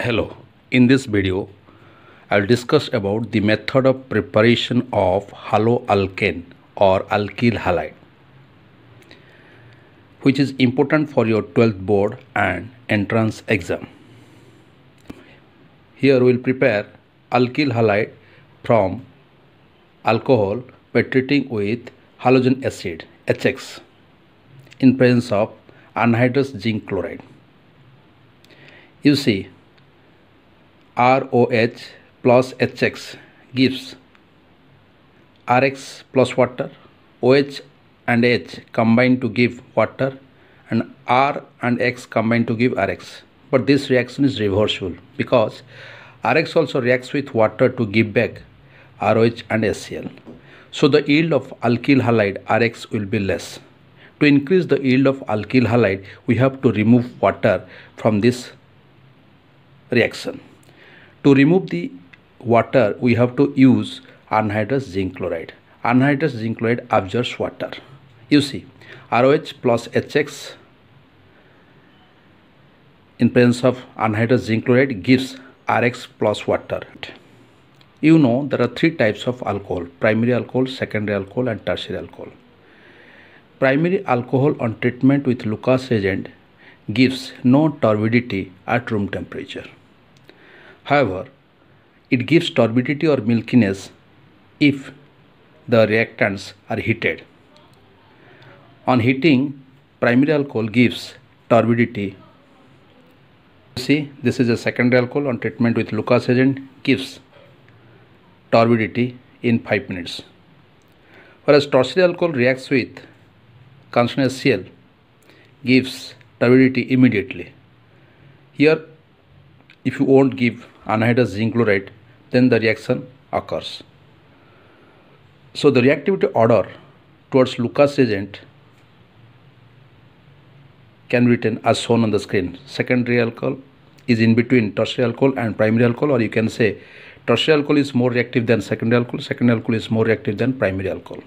Hello, in this video I'll discuss about the method of preparation of haloalkane or alkyl halide which is important for your 12th board and entrance exam. Here we'll prepare alkyl halide from alcohol by treating with halogen acid HX in presence of anhydrous zinc chloride. You see ROH plus HX gives RX plus water, OH and H combine to give water and R and X combine to give RX. But this reaction is reversible because RX also reacts with water to give back ROH and HCl. So the yield of alkyl halide RX will be less. To increase the yield of alkyl halide, we have to remove water from this reaction. To remove the water, we have to use anhydrous zinc chloride. Anhydrous zinc chloride absorbs water. You see, ROH plus HX in presence of anhydrous zinc chloride gives RX plus water. You know there are three types of alcohol primary alcohol, secondary alcohol, and tertiary alcohol. Primary alcohol on treatment with Lucas reagent gives no turbidity at room temperature. However, it gives turbidity or milkiness if the reactants are heated. On heating, primary alcohol gives turbidity. See, this is a secondary alcohol on treatment with Lucas reagent gives turbidity in 5 minutes. Whereas tertiary alcohol reacts with consternate Cl gives turbidity immediately. Here, if you won't give anhydrous zinc chloride then the reaction occurs. So the reactivity order towards Lucas reagent can be written as shown on the screen. Secondary alcohol is in between tertiary alcohol and primary alcohol or you can say tertiary alcohol is more reactive than secondary alcohol, secondary alcohol is more reactive than primary alcohol.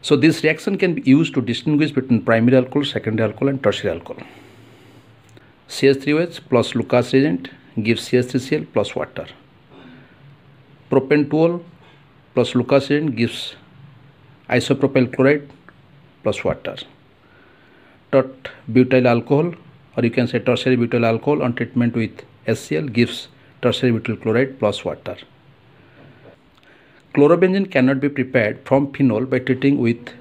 So this reaction can be used to distinguish between primary alcohol, secondary alcohol and tertiary alcohol. CH3OH plus Lucas reagent gives CH3Cl plus water. Propan-2-ol plus Lucas reagent gives isopropyl chloride plus water. Tert butyl alcohol or you can say tertiary butyl alcohol on treatment with HCl gives tertiary butyl chloride plus water. Chlorobenzene cannot be prepared from phenol by treating with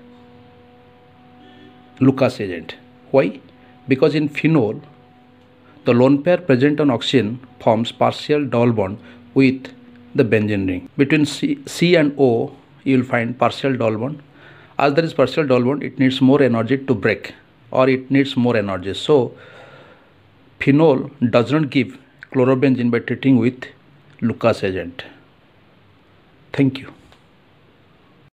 Lucas reagent. Why? Because in phenol the lone pair present on oxygen forms partial double bond with the benzene ring. Between C, C and O, you will find partial double bond. As there is partial double bond, it needs more energy to break or it needs more energy. So, phenol does not give chlorobenzene by treating with Lucas reagent. Thank you.